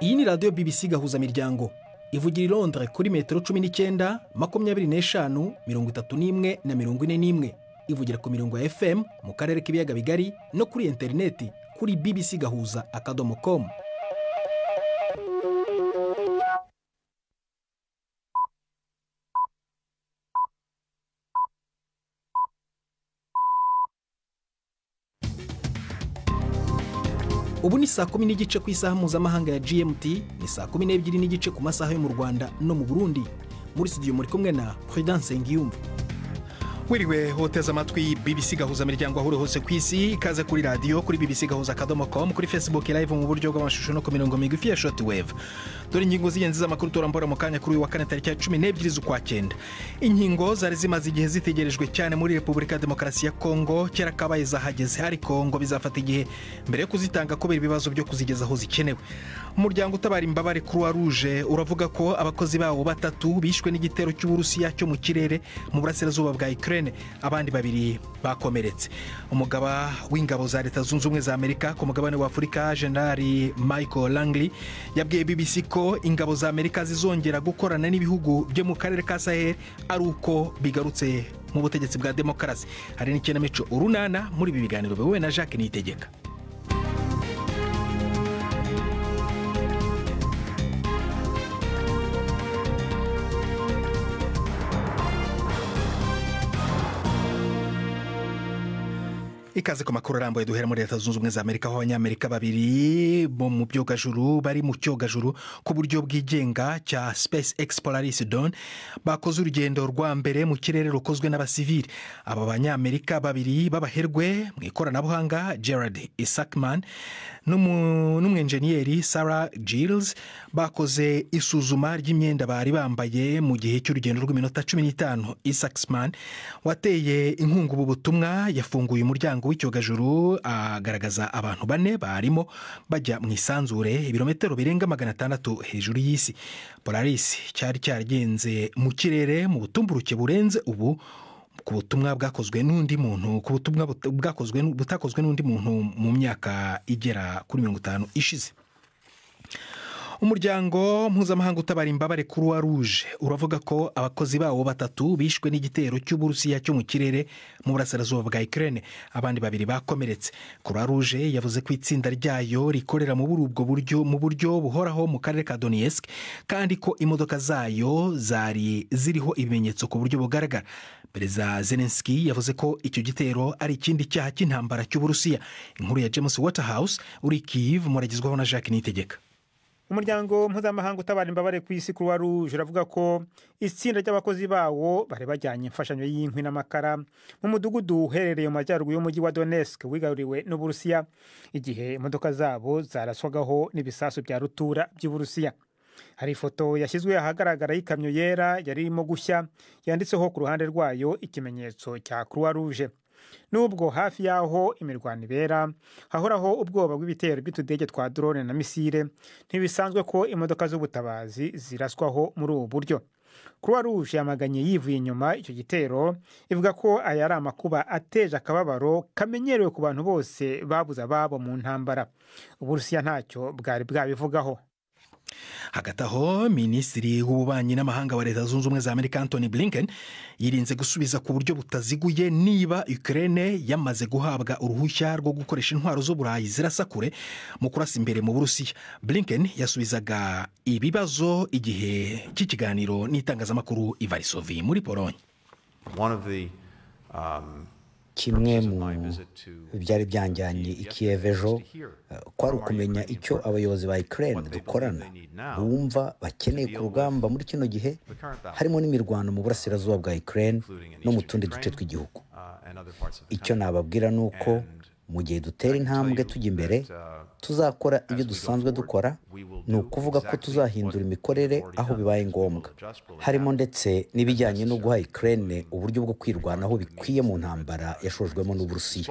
iyi ni radiyo BBC gahuzamiryango ivugira i Londres kuri metero cumi n'icyenda makumyabiri n'eshanu mirongo itatu n'imwe na mirongo ine n'imwe. Ivugira ku mirongo ya fm mu karere k'ibiyaga bigari no kuri interineti kuri bbc gahuza akadomo komu ubu ni saa kumi n'igice ku isaha mpuzamahanga ya gmt ni saa kumi n'ebyiri n'igice ku masaha yo mu rwanda no mu burundi. Muri studio muri kumwe na prudence ngiyumva. Wiriwe hoteza amatwi bbc gahuza miryango aho uri hose ku isi ikaze kuri radiyo kuri bbc gahuza akadomo komu kuri facebook live mu buryo bw'amashusho no ku mirongo migufi ya shoti wevu dore ingingo z'ingenzi z'amakuru turambura mu kanya kuri uyu wa kane tariki ya cumi n'ebyiri z'ukwa cyenda. Inkingo zari zimaze igihe zitegerejwe cyane muri repubulika ya demokarasi ya kongo kera kabaye zahageze ariko ngo bizafata igihe mbere yo kuzitanga kubera ibibazo byo kuzigeza aho zikenewe. Umuryango utabara imbabare croix rouge uravuga ko abakozi bawo batatu bishwe n'igitero cy'uburusiya cyo mu kirere mu burasirazuba bwa ukraine. Abandi babiri bakomeretse. Umugaba w'ingabo za leta zunze ubumwe za amerika ku mugabane wa afurika generali michael langley yabwiye bbc ko ingabo za amerika zizongera gukorana n'ibihugu byo mu karere ka sahel ari uko bigarutse mu butegetsi bwa demokarasi. Hari n'ikinamico urunana muri ibi biganiro bihuwe na jacques niyitegeka. Ikaze ku makuru arambuye duhera muri leta zunze ubumwe za amerika aho abanyamerika babiri bo mu byogajuru bari mu cyogajuru ku buryo bwigenga cya space exploraris don bakoze urugendo rwa mbere mu kirere rukozwe n'abasivili. Aba banyamerika babiri b'abaherwe mu ikoranabuhanga gerard isakman n'umwenjeniyeri sarah giles bakoze isuzuma ry'imyenda bari bambaye mu gihe cy'urugendo rw'iminota cumi n'itanu. Isakman wateye inkunga ubu butumwa yafunguye umuryango w'icyogajuru agaragaza abantu bane barimo bajya mu isanzure ibirometero birenga magana atandatu hejuru y'isi. Polaris cyari cyaragenze mu kirere mu butumburuke burenze ubu ku butumwa bwakozwe n'undi muntu ku butumwa butakozwe n'undi muntu mu myaka igera kuri mirongo itanu ishize. Umuryango mpuzamahanga utabara imbabare kuruwa ruje uravuga ko abakozi bawo batatu bishwe n'igitero cy'uburusiya cyo mu kirere mu burasirazuba bwa ikirere abandi babiri bakomeretse. Kuruwa ruje yavuze ko itsinda ryayo rikorera muri ubwo buryo mu buryo buhoraho mu karere ka donetsk kandi ko imodoka zayo zari ziriho ibimenyetso ku buryo bugaragara. Perezida zelenski yavuze ko icyo gitero ari ikindi cyaha cy'intambara cy'uburusiya. Inkuru ya james waterhouse uri kiv muragezwaho na jacques niyitegeka umuryango mpuzamahanga utabara imbabare ku isi croix rouge uravuga ko itsinda ry'abakozi bawo bari bajyanye imfashanyo y'inkwi n'amakara mu mudugudu uherereye mu majyaruguru y'umujyi wa donetsk wigaruriwe n'uburusiya. Igihe imodoka zabo zaraswagaho n'ibisasu bya rutura by'uburusiya. Hari ifoto yashyizwe ahagaragara y'ikamyo yera yari irimo gushya yanditseho ku ruhande rwayo ikimenyetso cya croix rouge. Nubwo hafi y'aho imirwano ibera hahoraho ubwoba bw'ibitero by'utudege twa drone na misile ntibisanzwe ko imodoka z'ubutabazi ziraswaho muri ubu buryo. Croix rouge yamaganye yivuye inyuma icyo gitero ivuga ko aya ari amakuba ateje akababaro kamenyerewe ku bantu bose babuze ababo mu ntambara. Uburusiya ntacyo bwari bwabivugaho. Hagati aho minisitiri w'ububanyi n'amahanga wa leta zunze ubumwe za amerika antony blinken yirinze gusubiza ku buryo butaziguye niba ukraine yamaze guhabwa uruhushya rwo gukoresha intwaro z'uburayi zirasa kure mu kurasa imbere mu burusiya. Blinken yasubizaga ibibazo igihe cy'ikiganiro n'itangazamakuru ivarisovi muri polonye kimwe mu byari byanjyanye i Kiev ejo kwari ukumenya icyo abayobozi ba Ukraine dukorana. Bumva bakeneye ku rugamba muri kino gihe harimo n'imirwano mu burasirazuba bwa Ukraine no mu tundi duce tw'igihugu. Icyo nababwira ni uko mu gihe dutera intambwe tujya imbere tuzakora ibyo dusanzwe dukora. ni ukuvuga ko tuzahindura imikorere aho bibaye ngombwa. harimo ndetse n'ibijyanye no guha Ukraine uburyo bwo kwirwanaho bikwiye mu ntambara yashojwemo n'uburusiya.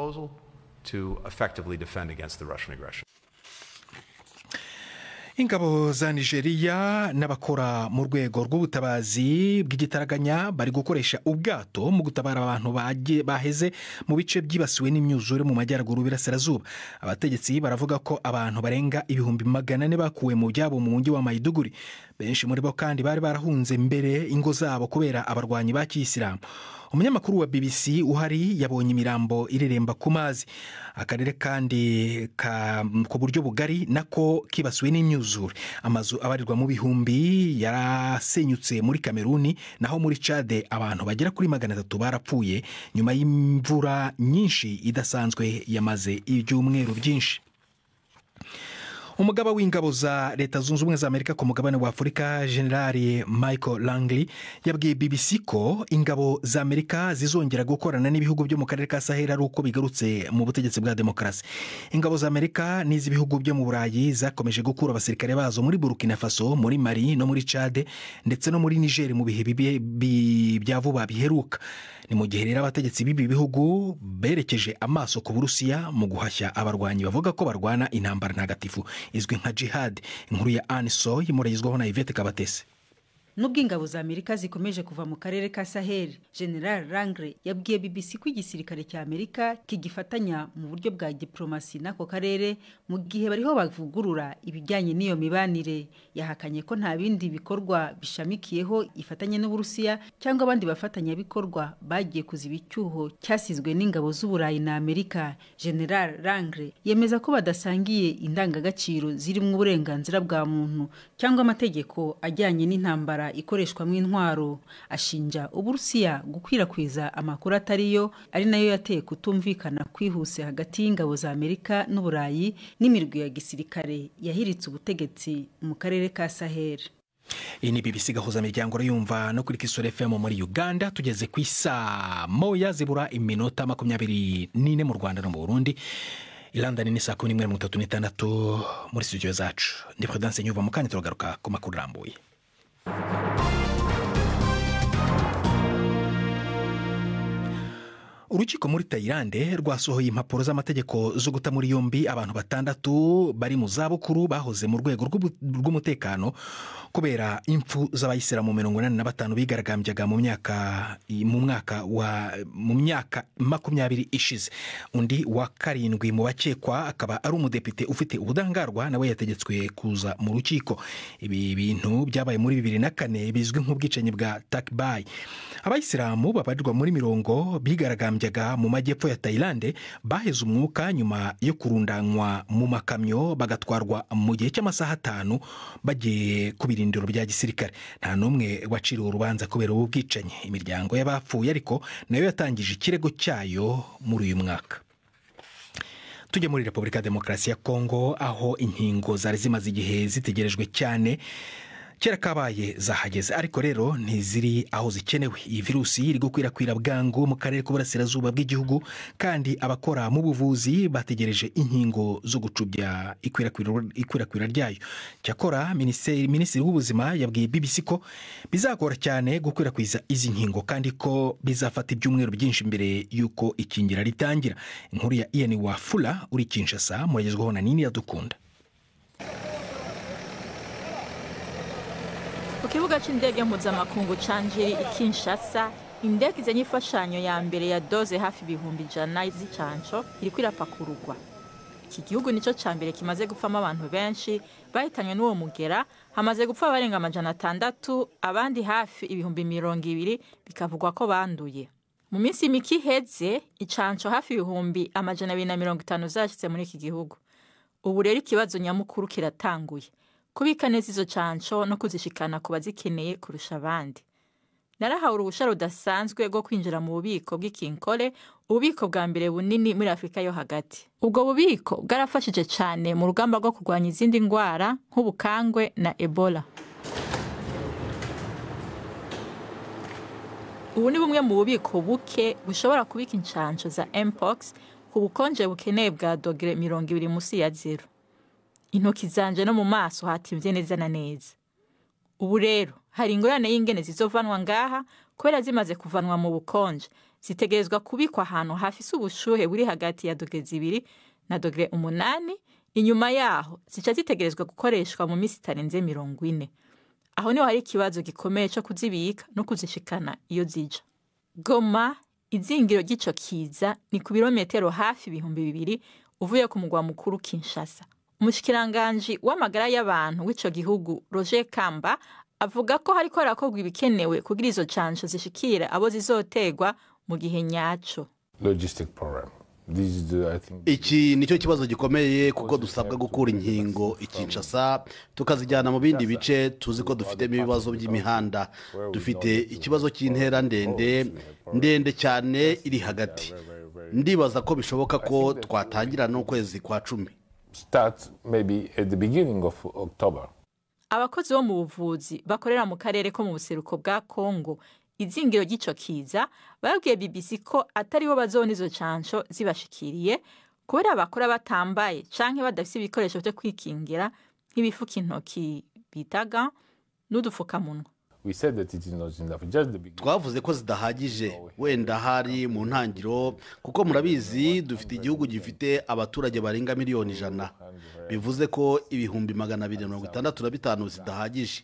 Ingabo za nigeria n'abakora mu rwego rw'ubutabazi bw'igitaraganya bari gukoresha ubwato mu gutabara abantu baheze mu bice byibasiwe n'imyuzure mu majyaruguru birasirazuba abategetsi baravuga ko abantu barenga ibihumbi magana ane bakuwe mu byabo mu mujyi wa mayiduguri benshi muri bo kandi bari barahunze mbere ingo zabo kubera abarwanyi ba kiyisilamu. Umunyamakuru wa bbc uhari yabonye imirambo ireremba ku mazi. Akarere kandi ku buryo bugari nako kibasiwe n'imyuzure. Amazu abarirwa mu bihumbi yarasenyutse muri kameruni naho muri cade abantu bagera kuri magana atatu barapfuye nyuma y'imvura nyinshi idasanzwe yamaze ibyumweru byinshi umugaba w'ingabo za leta zunze ubumwe za amerika ku mugabane wa afurika generali michael langley yabwiye bbc ko ingabo za amerika zizongera gukorana n'ibihugu byo mu karere ka sahera ari uko bigarutse mu butegetsi bwa demokarasi. Ingabo za amerika n'iz'ibihugu byo mu burayi zakomeje gukura abasirikare bazo muri burkina faso muri mari no muri cade ndetse no muri niger mu bihe bya vuba biheruka. Ni mu gihe rero abategetsi b'ibi bihugu berekeje amaso ku burusiya mu guhashya abarwanyi bavuga ko barwana intambara ntagatifu. Izwi nka jihad. Inkuru ya aniso imuragizwaho na ivete kabatese nubwo ingabo za amerika zikomeje kuva mu karere ka saheli general langre yabwiye bbc ko igisirikare cya amerika kigifatanya mu buryo bwa diplomasi n'ako karere mu gihe bariho bavugurura ibijyanye n'iyo mibanire. Yahakanye ko nta bindi bikorwa bishamikiyeho ifatanye n'uburusiya cyangwa abandi bafatanyabikorwa bagiye kuziba icyuho cyasizwe n'ingabo z'uburayi na amerika. General langre yemeza ko badasangiye indangagaciro zirimo uburenganzira bwa muntu cyangwa amategeko ajyanye n'intambara ikoreshwamo intwaro ashinja uburusiya gukwirakwiza amakuru atariyo ari na yo yateye kutumvikana kwihuse hagati y'ingabo za amerika n'uburayi n'imirwi ya gisirikare yahiritse ubutegetsi mu karere ka saheli iyi ni bbc gahuza miryango yumva no kuri kisoro fm muri uganda. Tugeze ku isaa moya zibura iminota makumyabiri n'ine mu rwanda no mu burundi. Irandani ni saa kumi n'imwe mirongo itatu n'itandatu muri studio zacu. Ndi perezidanse nyuva mu kanya turagaruka ku makuru arambuye. Urukiko muri tayilande rwasohoye impapuro z'amategeko zo guta muri yombi abantu batandatu bari mu zabukuru bahoze mu rwego rw'umutekano kubera impfu z'abayisilamu mirongo inani na batanu bigaragambyaga mu myaka mu mwaka wa mu myaka makumyabiri ishize. Undi wa karindwi mu bakekwa akaba ari umudepite ufite ubudahangarwa nawe yategetswe kuza mu rukiko. Ibi bintu byabaye muri bibiri na kane bizwi nk'ubwicanyi bwa takibayi abayisilamu babarirwa muri mirongo bigaragambyaga mu majyepfo ya tayilande baheze umwuka nyuma yo kurundanywa mu makamyo bagatwarwa mu gihe cy'amasaha atanu bagiye ku birindiro bya gisirikare. Nta n'umwe waciriwe urubanza kubera ubu bwicanyi imiryango y'abapfuye ariko na yo yatangije ikirego cyayo muri uyu mwaka. Tujya muri repubulika ya demokarasi ya kongo aho inkingo zari zimaze igihe zitegerejwe cyane. Kera kabaye zahageze ariko rero ntiziri aho zikenewe. Iyi virusi iri gukwirakwira bwangu mu karere k'uburasirazuba bw'igihugu kandi abakora mu buvuzi bategereje inkingo zo gucubya ikwirakwira ryayo. Cyakora minisitiri w'ubuzima yabwiye bbc ko bizagora cyane gukwirakwiza izi nkingo kandi ko bizafata ibyumweru byinshi mbere y'uko ikingira ritangira. Inkuru ya iyani wa fula uri kinshasa muragezwaho na nini yadukunda kibuga cy'indege mpuzamakungu cya njeri i kinshasa indege izanye imfashanyo ya mbere ya doze hafi ibihumbi ijana z'icyanco iri kwirapakururwa iki gihugu ni cyo cya mbere kimaze gupfamo abantu benshi bahitanywe n'uwo mugera hamaze gupfa abarenga amajana atandatu abandi hafi ibihumbi mirongo ibiri bikavugwa ko banduye. Mu minsi mike iheze icanco hafi ibihumbi amajana abiri na mirongo itanu zashyitse muri iki gihugu. Ubu rero ikibazo nyamukuru kiratanguye. Kubika neza izo canco no kuzishikana ku bazikeneye kurusha abandi. Narahawe uruhushya rudasanzwe rwo kwinjira mu bubiko bw'ikinkole ububiko bwa mbere bunini muri afurika yo hagati. Ubwo bubiko bwarafashije cyane mu rugamba rwo kurwanya izindi ndwara nk'ubukangwe na ebola. Ubu ni bumwe mu bubiko buke bushobora kubika inshansho za mpox ku bukonje bukeneye bwa dogere mirongo ibiri munsi ya zero. Intoki zanje no mu maso hatimvye neza na neza. Ubu rero hari ingorane y'ingene zizovanwa ngaha kubera zimaze kuvanwa mu bukonje. Zitegerezwa kubikwa ahantu hafise ubushuhe buri hagati ya dogere zibiri na dogere umunani inyuma yaho zica zitegerezwa gukoreshwa mu minsi itarenze mirongo ine. Aho ni ho hari ikibazo gikomeye cyo kuzibika no kuzishikana iyo zija. Goma izingiro ry'ico kiza ni ku birometero hafi ibihumbi bibiri uvuye ku mugwa mukuru kinshasa. Umushikiranganji w'amagara y'abantu w'ico gihugu roger kamba avuga ko hariko harakorwa ibikenewe kugira izo cansho zishikire abo zizotegwa mu gihe nyaco. Iki ni cyo kibazo gikomeye kuko dusabwa gukura inkingo i Kinshasa tukazijyana mu bindi bice tuzi ko dufitemo ibibazo by'imihanda. Dufite ikibazo cy'intera ndende ndende cyane iri hagati. Ndibaza ko bishoboka ko twatangira n'ukwezi kwa cumi. Start maybe at the beginning of October. abakozi bo mu buvuzi bakorera mu karere ko mu buseruko bwa kongo izingiro ry'ico kiza babwiye bbc ko atari bo bazona izo cansho zibashikiriye kubera bakora batambaye canke badafise ibikoresho vyo kwikingira nk'ibifuka intoki bitaga n'udufukamunwa We said that it is not enough. Just the beginning. twavuze ko zidahagije wenda hari mu ntangiriro kuko murabizi dufite igihugu gifite abaturage barenga miliyoni ijana bivuze ko ibihumbi magana abiri mirongo itandatu na bitanu zidahagije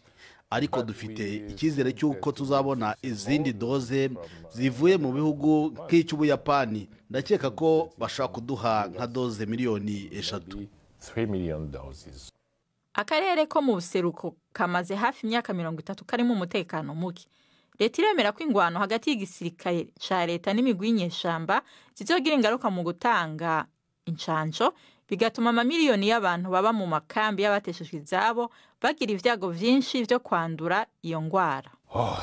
ariko dufite icyizere cy'uko tuzabona izindi doze zivuye mu bihugu nk'icy'ubuyapani ndakeka ko bashobora kuduha nka doze miliyoni eshatu. Akarere ko mu buseruko kamaze hafi imyaka mirongo itatu karimo umutekano muke. Leta iremera ko ingwano hagati y'igisirikare ca leta n'imigwi y'inyeshamba zizogira ingaruka mu gutanga incanco bigatuma amamiliyoni y'abantu baba mu makambi y'abateshejwe izabo bagira ibyago vyinshi vyo kwandura iyo ngwara. Oh,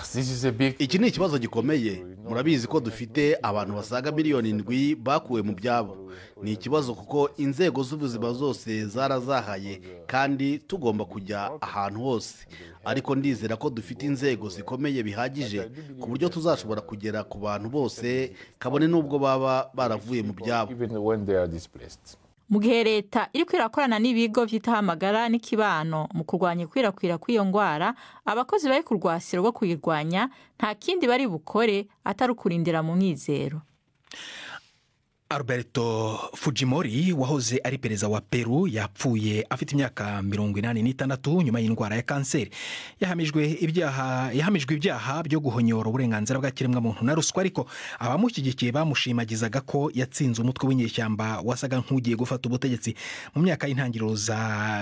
iki ni ikibazo gikomeye. Murabizi ko dufite abantu basaga miliyoni indwi bakuwe mu byabo. Ni ikibazo kuko inzego z'ubuzima zose zarazahaye kandi tugomba kujya ahantu hose. Ariko ndizera ko dufite inzego zikomeye bihagije ku buryo tuzashobora kugera ku bantu bose kabone n'ubwo baba baravuye mu byabo. Mu gihe leta iriko irakorana n'ibigo vyitaho amagara n'ikibano mu kurwanya ikwirakwira kw'iyo ngwara abakozi bari ku rwasiro rwo kuyirwanya nta kindi bari bukore atari ukurindira mu mwizero. Alberto fujimori wahoze ari perezida wa peru yapfuye afite imyaka mirongo inani n'itandatu nyuma y'indwara ya kanseri. Yahamijwe ibyaha byo guhonyora uburenganzira bwa kiremwamuntu na ruswa ariko abamushyigikiye bamushimagizaga ko yatsinze umutwe w'inyeshyamba wasaga nk'ugiye gufata ubutegetsi mu myaka y'intangiriro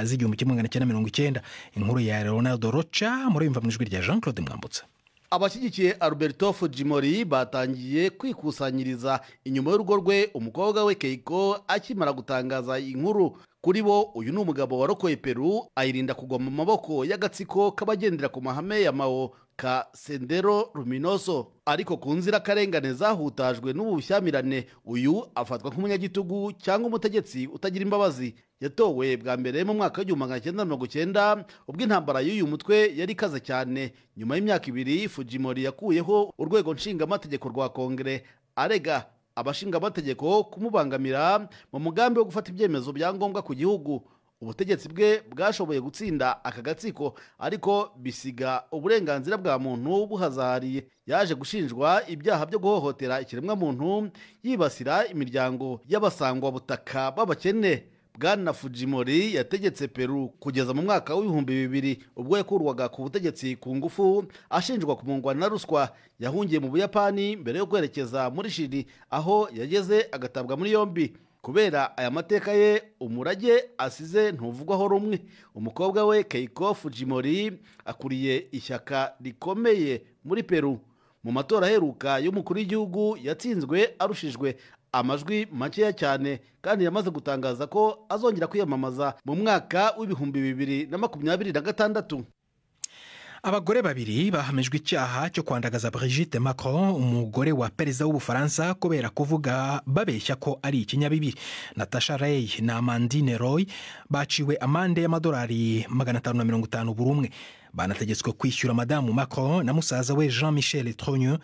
z'igihumbi kimwe magana cyenda mirongo icyenda. Inkuru ya ronaldo roca murabimva mu ijwi rya jean claude mwambutsa. Abashyigikiye alberto fujimori batangiye kwikusanyiriza inyuma y'urugo rwe umukobwa we keiko akimara gutangaza iyi nkuru kuri bo uyu ni umugabo warokoye peru ayirinda kugwa mu maboko y'agatsiko k'abagendera ku mahame ya mao. Ka sendero ruminoso ariko ku nzirakarengane zahutajwe n'ubu bushyamirane uyu afatwa nk'umunyagitugu cyangwa umutegetsi utagira imbabazi. Yatowe bwa mbere mu mwaka w'igihumbi magana cyenda mirongo cyenda ubwo intambara y'uyu mutwe yari ikaze cyane. Nyuma y'imyaka ibiri fujimori yakuyeho urwego nshingamategeko rwa kongere. Arega abashingamategeko kumubangamira mu mugambi wo gufata ibyemezo bya ngombwa ku gihugu. Ubutegetsi bwe bwashoboye gutsinda aka gatsiko ariko bisiga uburenganzira bwa muntu buhazahariye yaje gushinjwa ibyaha byo guhohotera ikiremwamuntu yibasira imiryango y'abasangwabutaka b'abakene. Bwana fujimori yategetse peru kugeza mu mwaka w'ibihumbi bibiri ubwo yakurwaga ku butegetsi ku ngufu ashinjwa kumungwa na ruswa. Yahungiye mu buyapani mbere yo kwerekeza muri shiri aho yageze agatabwa muri yombi. Kubera aya mateka ye umurage asize ntuvugwaho rumwe umukobwa we keiko fujimori akuriye ishyaka rikomeye muri peru. Mu matora aheruka y'umukuru w'igihugu yatsinzwe arushijwe amajwi makeya cyane kandi yamaze gutangaza ko azongera kwiyamamaza mu mwaka w'ibihumbi bibiri na makumyabiri na gatandatu. Abagore babiri bahamijwe icyaha cyo kwandagaza Brigitte Macron umugore wa perezida w'ubufaransa kubera kuvuga babeshya ko ari ikinyabibi. Natasha Rey na amandine roy baciwe amande y'amadolari magana atanu na mirongo itanu buri umwe. Banategetswe kwishyura madamu Macron na musaza we jean michel tronyo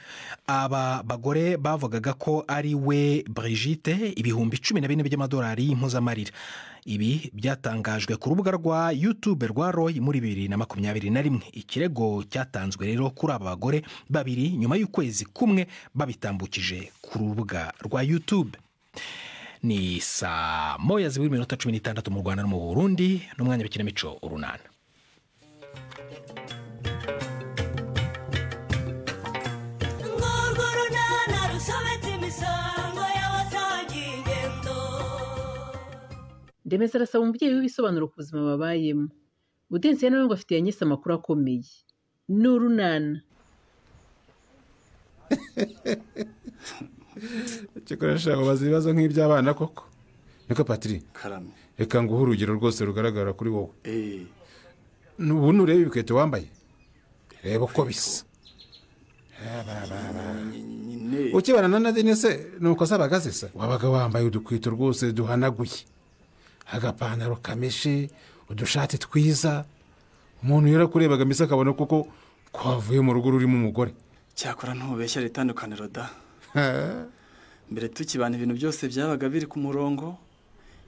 aba bagore bavugaga ko ari we Brigitte ibihumbi cumi na bine by'amadolari y'impuzamarira ibi byatangajwe ku rubuga rwa youtube rwa roy muri bibiri na makumyabiri na rimwe. Ikirego cyatanzwe rero kuri aba bagore babiri nyuma y'ukwezi kumwe babitambukije ku rubuga rwa youtube. Ni saa moya zibiri iminota cumi n'itandatu mu rwanda no mu burundi n'umwanya w'ikinamico urunana. Ndemeza arasaba umubyeyi w'ibisobanuro ku buzima babayemo. Udensiye nawe ngo afitiye anyese amakuru akomeye. Ni urunana. Cyakora nshaka kubaza ibibazo nk'iby'abana koko? Niko patiri karame. Reka nguhe urugero rwose rugaragara kuri wowe. Eee ubu nureba ibikweto wambaye? Reba uko bisa. Ukibana na nadine se? Ni uko asabaga zisa wabaga wambaye udukweto rwose duhanaguye. Agapantaro kameshe udushati twiza. Umuntu yarakurebaga mbese akabona koko ko wavuye mu rugo rurimo umugore. Cyakora ntubeshya itandukaniro da. Mbere tukibana ibintu byose byabaga biri ku murongo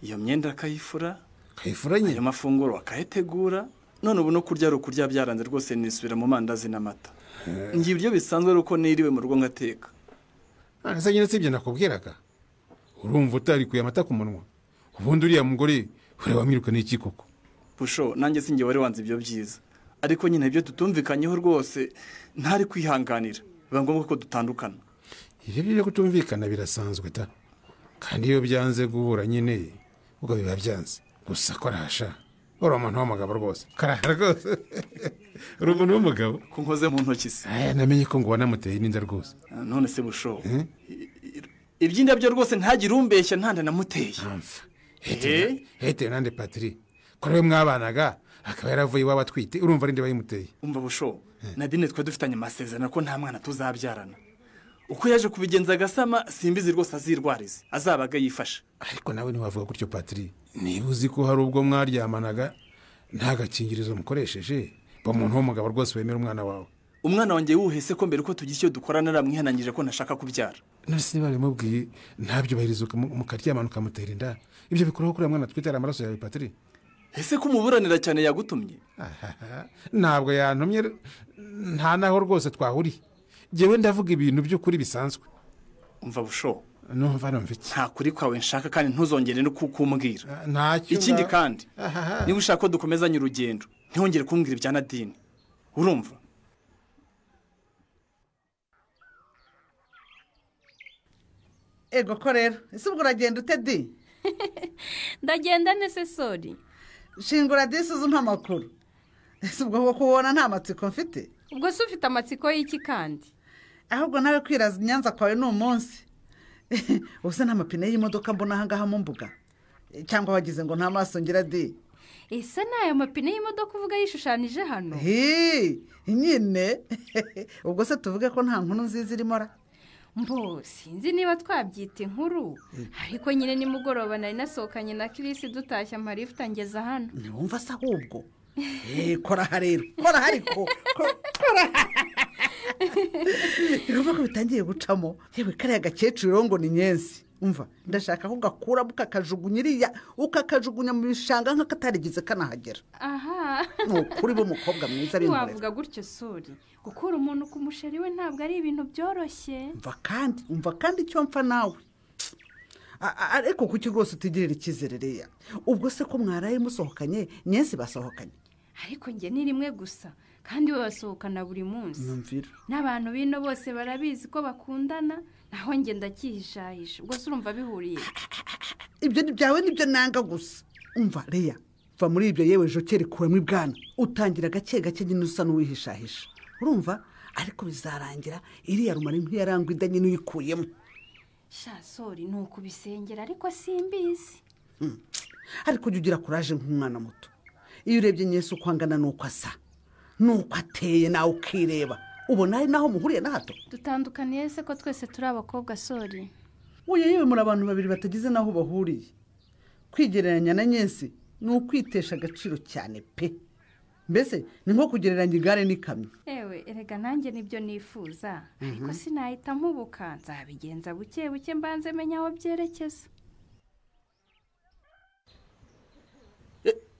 iyo myenda akayifura kayifura ayo mafunguro akayategura none ubu no kurya ari ukurya byaranze rwose nisubira mu mandazi n'amata ngiye ibiryo bisanzwe ari uko niriwe mu rugo ngateka. Ese nyine si ibyo nakubwiraga. Urumva utarikuye amata ku munwa. Ubundi uriya mugore ureba wamwirukana iki koko? Busho nanjye sinjye wari wanze ibyo byiza. Ariko nyine ibyo tutumvikanyeho rwose ntari kwihanganira. Biba ngombwa ko dutandukana. Ibyo byo kutumvikana birasanzwe da kandi iyo byanze guhura nyine ubwo biba byanze. Gusa ko arahasha. Uri umuntu w'umugabo rwose. Karaha rwose. Uri umuntu w'umugabo. Ko nkoze mu ntoki se. Aya namenye ko ngo wanamuteye n'inda rwose. None se busho Eh? iby'indabyo rwose ntagire umbeshya ntanda namuteye. Eh? Hetewe nande patiri ko ari we mwabanaga akaba yaravuye iwabo atwite. Urumva ari nde bayimuteye? Umva busho nadine twe dufitanye amasezerano ko nta mwana tuzabyarana. Uko yaje kubigenza agasama simbizi rwose azirwarize. Azabaga yifashe. Ariko nawe ntiwavuga gutyo patiri niba uzi ko hari ubwo mwaryamanaga nta gakingirizo mukoresheje ba muntu w'umugabo rwose wemera umwana wawe. Umwana wanjye wuhese ko mbere uko tugira icyo dukora naramwihanangije ko ntashaka kubyara. Se niba bimubwiye ntabyubahiriza ukamu- mukaryamana ukamutera inda. Ibyo bikuraho kuriya mwana twitera amaraso yawe patiri ese ko umuburanira cyane yagutumye? Ntabwo yantumye nta naho rwose twahuriye. Ngewe ndavuga ibintu by'ukuri bisanzwe. Umva busho. Numva numva iki? Nta kuri kwawe nshaka kandi ntuzongere no kukumbwira ntacyo ikindi kandi niba ushaka ko dukomezanya urugendo ntihongere kumbwira ibya nadine. Urumva? Ego ko rero ese ubwo uragenda ute di? Ndagenda nese sori. Shingura disi amakuru. Ese ubwo koko ubona nta matsiko mfite? Ubwo se ufite amatsiko y'iki kandi? Ahubwo nawe kwiraza inyanza kwawe ni umunsi. Ubusa nta mapine y'imodoka mbona ahangaha mu mbuga? Cyangwa wagize ngo nta maso ngira di? Ese ni ayo mapine y'imodoka uvuga yishushanyije hano? Nyine. Ubwo se tuvuge ko nta nkuru nziza irimo ra? Mbo sinzi niba twabyita inkuru. Ariko nyine nimugoroba nari nasohokanye na kirisi dutashya amarifuta ngeza hano. Ntiwumva se ahubwo? Eh, kora rero kora ariko. Ko- kora urumva ko bitangiye gucamo? Yewe kariya gakecuru ngo ni nyensi. Umva ndashaka ko gakuramo ukakajugunya iriya ukakajugunya mu bishanga nk'akatarigeze kanahagera. Aha. Ni ukuri b'umukobwa mwiza b'inkorera ntiwavuga gutyo sori gukura umuntu ku musheri we ntabwo ari ibintu byoroshye. Umva kandi umva kandi icyo mpfa nawe. Ariko kuki rwose utigirira icyizere reya ubwo se ko mwaraye musohokanye nyensi basohokanye ariko njye ni rimwe gusa kandi we basohokana buri munsi. N'abantu bino bose barabizi ko bakundana naho njye ndakihishahisha ubwo se urumva bihuriye? Ibyo byawe ni byo nanga gusa. Umva reya va muri ibyo yewe jokeri kuramo ibwana. Utangira gake gake nyine usa n'uwihishahisha. Urumva? Ariko bizarangira iriya rumari nk'iyarangwa inda nyine uyikuyemo. Sha sori ni ukubisengera ariko simbizi ariko ujya ugira kuraje nk'umwana muto. Iyo urebye nyese uko angana n'uko asa n'uko ateye nawe ukireba. Ubona ari naho muhuriye na hato dutandukaniye se ko twese turi abakobwa sori uyu yewe muri abantu babiri batagize n'aho bahuriye. Kwigereranya na nyesi ni ukwitesha agaciro cyane pe. Mbese ni nko kugereranya igare n'ikamyo. Ewe erega nanjye ni byo nifuza. Ariko sinahita nkubuka nzabigenza buke buke mbanze menya aho byerekeza.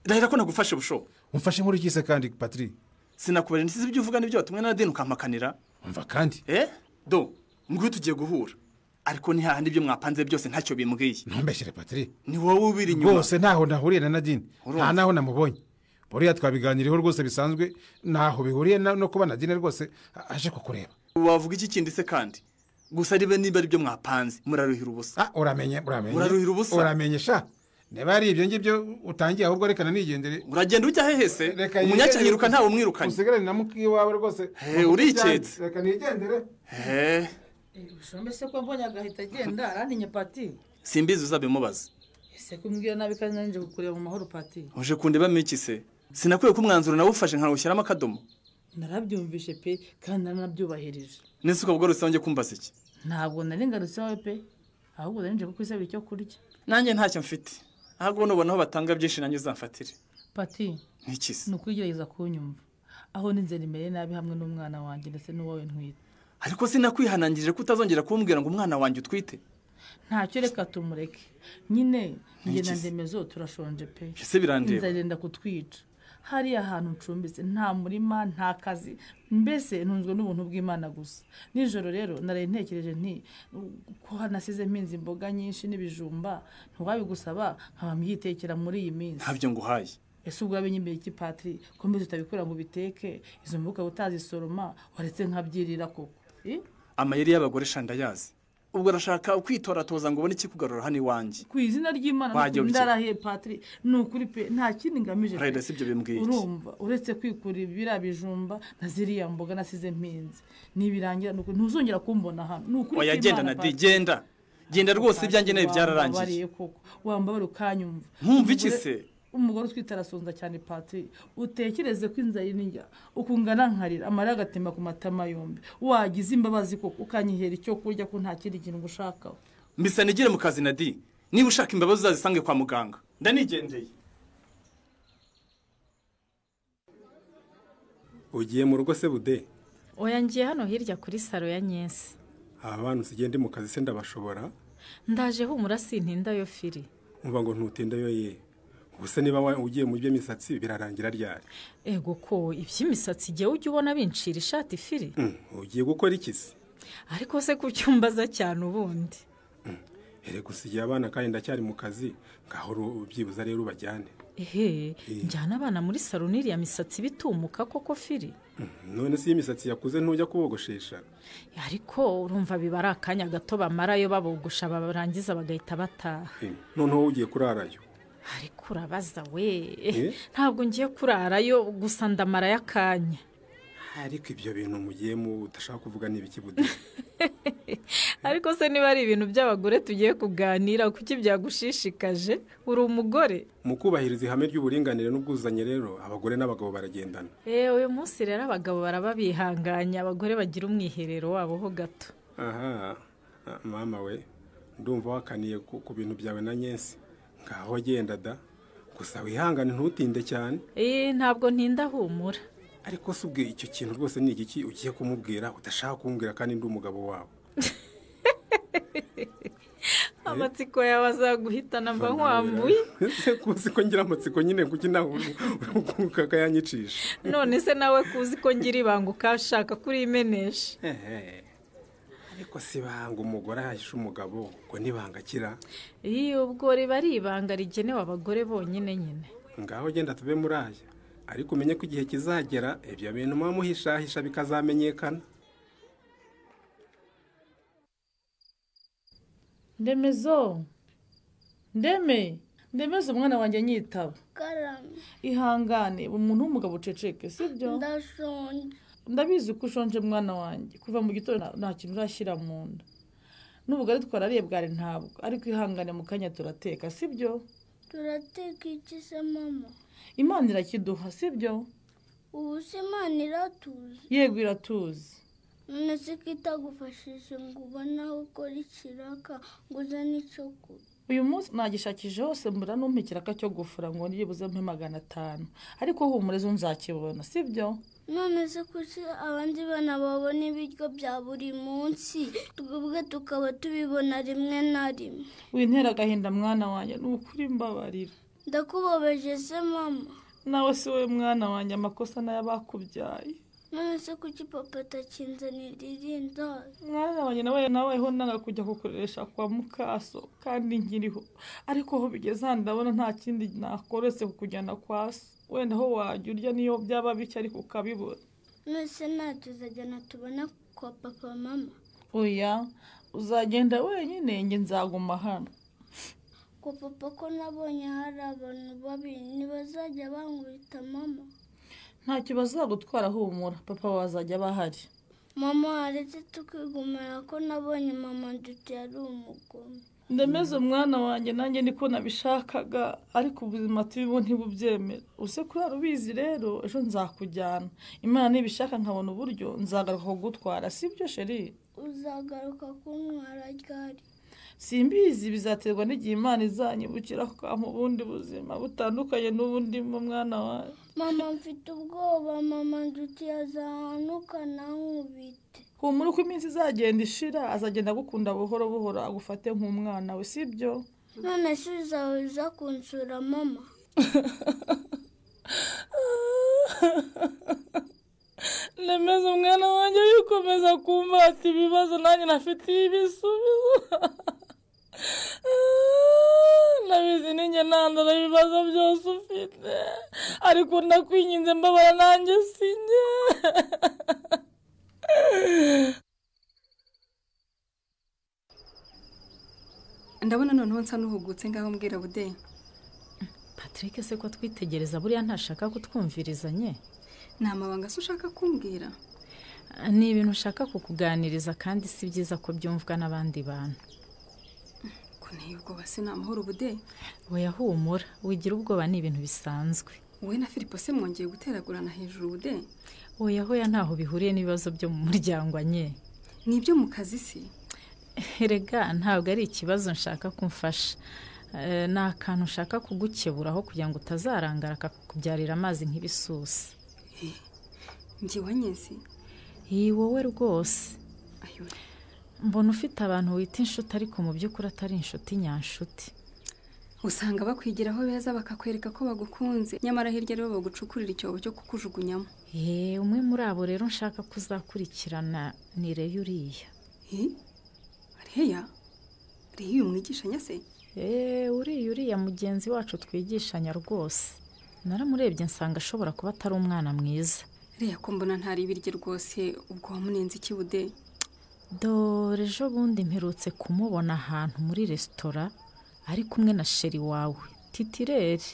Rahera ko nagufashe busho umfashe inkuru ikise kandi patiri sinakubera nisize ibyo uvuga n'ibyo? Watumwe na nadine ukampakanira. Umva kandi. Eh? Do nguyu tugiye guhura. Ariko ni hahandi ibyo mwapanze byose ntacyo bimbwiye ntumbeshyire patiri ni wowe ubiri inyuma. Rwose ntaho nahuriye na nadine. Nta naho namubonye. Buriya twabiganiriyeho rwose bisanzwe ntaho bihuriye no kuba nadine rwose aje kukureba. Wavuga iki kindi se kandi? Gusa ribe niba ari byo mwapanze muraruhira ubusa. Uramenye uramenye. Uraruhira ubusa. uramenye sha. Niba ari ibyo ngibyo utangiye ahubwo reka nigendere uragenda ujya hehe se gusa. ntawe umwirukanye usigarane na muki wawe rwose. He, uriketse. reka nigendere. He. Ushombe se ko mbonye agahita agenda? Arantinye pati. Simbizi uzabimubaza ese kumbwira nabi kandi nanjye kukureba mu mahoro pati? Uje kundebamo iki se. Sinakwiye ko umwanzuro nawufashe nkawushyiramo akadomo narabyumvishe pe kandi naranabyubahirije nese ukaba ugarutse wongeye kumbaza iki? Ntabwo nari ngarutse wowe pe ahubwo nari nje kukwisabira icyo kurya. Nanjye ntacyo mfite. Ahubwo nubona aho batanga byinshi nanjye uzamfatire pati ni ukwigerageza kunyumva. Aho n'inzara imereye nabi hamwe n'umwana wanjye ndetse n'uwowe ntwite. Ariko sinakwihanangirije ko utazongera kumbwira ngo umwana wanjye utwite. Ntacyo reka tumureke. Nyine njye na ndemezo turashonje pe. Ese birandeba? inzara irenda kutwica. Hariya hantu ncumbitse nta murima nta kazi mbese ntunzwe n'ubuntu bw'imana gusa. Nijoro rero naraye ntekereje nti ko hanasize mpinze imboga nyinshi n'ibijumba ntiwabigusaba nkaba mbyitekera muri iyi minsi. Ntabyo nguhaye. Ese ubwo wabinyemeye iki patiri ko mbese utabikora ngo ubiteke? Izo mbuga utazisoroma waretse nkabyirira koko. Amayeri y'abagore shandayazi ubwo arashaka kwitoratoza ngo ubone ikikugarura hano iwanjye. Ku izina ry'imana ndarahiye patiri ni ukuri pe nta kindi ngamije pe. Si ibyo bimbwiye. Urumva uretse kwikurira biriya bijumba na ziriya mboga nasize mpinze. Nibirangira ntuzongera kumbona hano. Ni ukuri oya kw'Imana, genda na di Patiri. genda. Genda rwose ibyanjye nawe byararangiye wambabara ukanyumva. Nkumva iki se? Umugore utwite arasonza cyane patiri utekereze ko inzara inijya ukungana nkarira. Amarira agatemba ku matama yombi. Wagize imbabazi koko? Ukanyihera icyo kurya ko nta kindi kintu ngushakaho? Mbisa nigire mu kazi na di. Niba ushaka imbabazi uzazisange kwa muganga. Ndanigendeye. Ugiye mu rugo se bude oya ngiye hano hirya kuri saro ya nyesi aba bantu usigaye ndi mu kazi se ndabashobora? Ndaje humura sintindayo firi. Nkumva ngo ntutindayo ye. Ubuse niba ugiye mu by'imisatsi birarangira ryari? Ego ko iby'imisatsi igihe ujya ubona bincira ishati firi. Mm, ugiye gukora iki se? Ariko se ku cyumbaza cyane ubundi. Erega usigiye abana kandi ndacyari mu kazi ngaho byibuze rero ubajyane. Ehe njyana abana muri saro n'iriya misatsi bitumuka koko firi. None se iyo imisatsi yakuze ntujya kubogoshesha. Ariko urumva biba ari akanya gato bamarayo babogosha barangiza bagahita bataha. Eh, noneho ugiye kurarayo. Ariko urabaza we? Eh? ntabwo ngiye kurarayo gusa ndamarayo akanya. Ariko ibyo bintu mugiyemo udashaka kuvuga ni ibiki bude ariko se niba ari ibintu by'abagore tugiye kuganira kuki byagushishikaje? Uri umugore. Mu kubahiriza ihame ry'uburinganire n'ubwuzuzanye rero abagore n'abagabo baragendana. Eee uyu munsi rero abagabo baraba bihanganye abagore bagira umwiherero wabo ho gato. Aha ah, mama we ndumva wakaniye ku ku bintu byawe na nyensi. Ngaho genda da. Gusa wihangane ntutinde cyane. Eee ntabwo ntinda humura. Ariko si ubwe icyo kintu rwose ni igiki ugiye kumubwira udashaka kumbwira kandi ndi umugabo wawe? Amatsiko yawe azaguhitana mba nkwambuye ese kuzi ko ngira amatsiko nyine kuki nawe kakayanyicisha none se nawe kuzi ko ngira ibanga ukashaka kurimenesha? Ariko si banga umugore ahisha umugabo ngo nibanga akira? Iyo ubwo riba ari ibanga rigenewe abagore bonyine nyine. Ngaho genda tuve muri aya. Ariko umenye ko igihe kizagera ibyo bintu muba muhishahisha bikazamenyekana. Ndemezo. Ndeme. Ndemeze umwana wanjye nyitaba. Ihangane. Umuntu w'umugabo uceceke sibyo ndashonje. Ndabizi ko ushonje mwana wanjye. Kuva mu gitondo nta- kintu urashyira mu nda. N'ubugari twarariye bwari ntabwo. Ariko ihangane mu kanya turateka sibyo? Turateka iki se mama? Imana irakiduha sibyo? Ubu se imana iratuzi? Yego iratuzi. None se ko itagufashije ngo ubone aho ukora ikiraka ngo uzane icyo kurya uyu munsi nagishakije hose mbura n'umpa ikiraka cyo gufura ngo nibuze mpe magana atanu. Ariko humura ejo nzakibona sibyo? None se kuki abandi bana babona ibiryo bya buri munsi? Twebwe tukaba tubibona rimwe na rimwe. Wintera agahinda mwana wanjye ni ukuri mbabarira. Ndakubabaje se mama? Nawe si wowe mwana wanjye amakosa n'ay'abakubyaye none se kuki papa atakinzanira irindazi mwana wanjye nawe naweho nanga kujya kukoresha kwa mukaso kandi nkiriho. Ariko aho bigeze hano ndabona nta kindi nakora uretse kukujyana kwa so wenda aho wajya urya niyo byaba bike ariko ukabibura mwese natuzajyana tubona kwa papa mama. Oya uzagenda wenyine njye nzaguma hano. Kwa papa ko nabonye hari abantu babi ntibazajya bankubita mama. Ntacyo bazagutwara humura papa wazajya aba ahari. Mama waretse tukigumira ko nabonye mama nduti yari umugome. Ndemeze umwana wanjye nanjye niko nabishakaga ariko ubuzima turimo ntibubyemera use kurara ubizi rero ejo nzakujyana. Imana nibishaka nkabona uburyo nzagaruka kugutwara sibyo sheri uzagaruka kuntwara ryari? Simbizi bizaterwa n'igihe imana izanyibukira mu bundi buzima butandukanye n'ubundi mu mwana wawe mama mfite ubwoba. Mama nduti yazahanuka nankubite humura uko iminsi izagenda ishira azagenda agukunda buhoro buhoro agufate nk'umwana we sibyo none se uzawe uza kunsura mama. Nemeza umwana wanjye wikomeza kumbata ibibazo nanjye nafitiye ibisubizo. Nabizi ninjye ntandara ibibazo byose ufite. Ariko ndakwinginze mbabara nanjye sinjye. ndabona noneho nsa n'uhugutse ngaho mbwira bude patrick se ko twitegereza buriya ntashaka kutwumvirizanye? Ni amabanga se ushaka kumbwira? Ni ibintu ushaka kukuganiriza kandi si byiza ko byumvwa n'abandi bantu. Nteye ubwoba se ni amahoro bude weya humura wigira ubwoba ni ibintu bisanzwe. Wowe na filipo se mwongeye guteragurana hejuru bude oya hoya ntaho bihuriye n'ibibazo byo mu muryango anye ni ibyo mu kazi se erega ntabwo ari ikibazo nshaka kumfasha. Ni akantu ushaka kugukeburaho kugira ngo utazarangara akakubyarira amazi nk'ibisusi njye wanyeze iyi wowe rwose. Mbona ufite abantu wita inshuti ariko mu by'ukuri atari inshuti nyanshuti. Usanga bakwigiraho beza bakakwereka ko bagukunze. Nyamara hirya ari bo bagucukurira icyobo cyo kukujugunyamo yeee umwe muri abo rero nshaka ko uzakurikirana ni reyo uriya. Reya? Reya umwigishanya se eee uriya uriya mugenzi wacu twigishanya rwose. Naramurebye nsanga ashobora kuba atari umwana mwiza. Reya ko mbona ntari ibiryo rwose ubwo wamunenze ikibude dore ejo bundi mperutse kumubona ahantu muri resitora. Ari kumwe na sheri wawe. Titireri.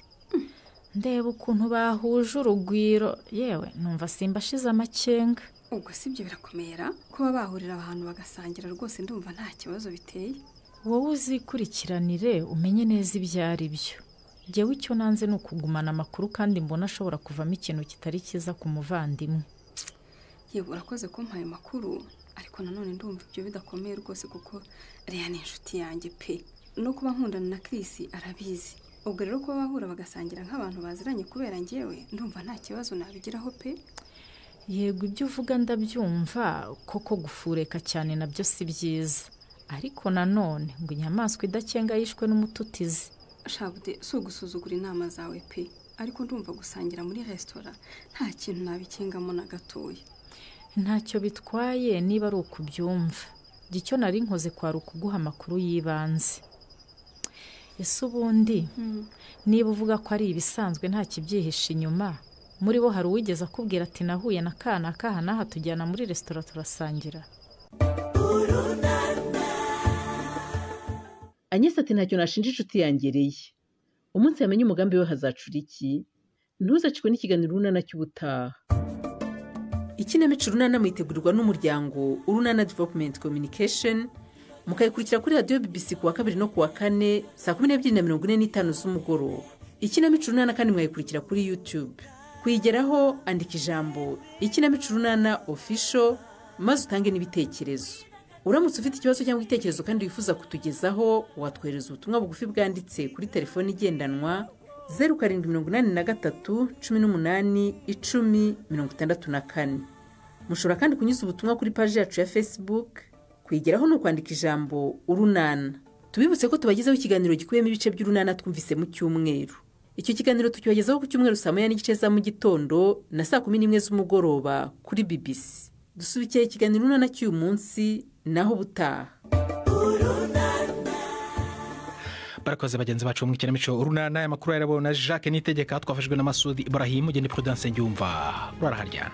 Ndeba ukuntu bahuje urugwiro. Yewe numva simba ashize amakenga. Ubwo si ibyo birakomera? Kuba bahurira ahantu bagasangira rwose ndumva nta kibazo biteye. Wowe uzikurikiranire umenye neza ibyo ari byo. Ngewe icyo nanze ni ukugumana amakuru kandi mbona ashobora kuvamo ikintu kitari cyiza ku muvandimwe. Yewe urakoze kumpaye amakuru ariko nanone ndumva ibyo bidakomeye rwose kuko reya ni inshuti yanjye pe. No kuba nkundana na Chris arabizi. Ubwo rero kuba bahura bagasangira nk'abantu baziranye kubera ngewe ndumva nta kibazo nabigiraho pe. Yego ibyo uvuga ndabyumva koko gufureka cyane na byo si byiza. Ariko nanone ngo inyamaswa idakenga yishwe n'umututizi. Shabude si ugusuzugura inama zawe pe. Ariko ndumva gusangira muri resitora nta kintu nabikingamo na gatoya. Ntacyo bitwaye niba ari ukubyumva. Icyo nari nkoze kwari ukuguha amakuru y'ibanze. Ese ubundi? Niba uvuga ko ari ibisanzwe nta kibyihishe inyuma. Muri bo hari uwigeze akubwira ati nahuye na kana kaha n'aha tujyana muri resitora turasangira. Anyesi ati ntacyo nashinja inshuti yangereye umunsi yamenye umugambi we hazacura iki? Ntuzacikwe n'ikiganiro urunana cy'ubutaha. Ikinamico urunana mwitegurirwa n'umuryango urunana development communication mukayikurikira kuri radiyo bbc ku wa kabiri no ku wa kane saa kumi n'ebyiri na mirongo ine n'itanu z'umugoroba. Ikinamico urunana kandi mwayikurikira kuri youtube. Kuyigeraho andika ijambo. Ikinamico urunana official maze utange n'ibitekerezo. Uramutse ufite ikibazo cyangwa igitekerezo kandi wifuza kutugezaho watwohereza ubutumwa bugufi bwanditse kuri telefoni igendanwa zeru karindwi mirongo inani na gatatu cumi n'umunani icumi mirongo itandatu na kane. Mushobora kandi kunyuza ubutumwa kuri paji yacu ya facebook kwigeraho ni ukwandika ijambo urunana. Tubibutse ko tubagezaho ikiganiro gikubiyemo ibice by'urunana twumvise mu cyumweru. Icyo kiganiro tukibagezaho ku cyumweru saa moya n'igice za mu gitondo na saa kumi n'imwe z'umugoroba kuri bbc dusubikiye ikiganiro urunana cy'uyu munsi naho ubutaha. Barakoze bagenzi bacu mu ikinamico urunana aya makuru yarabo na jacques nitegeka twafashijwe na masudi ibrahim ugende prudence ngyumva ruraharyana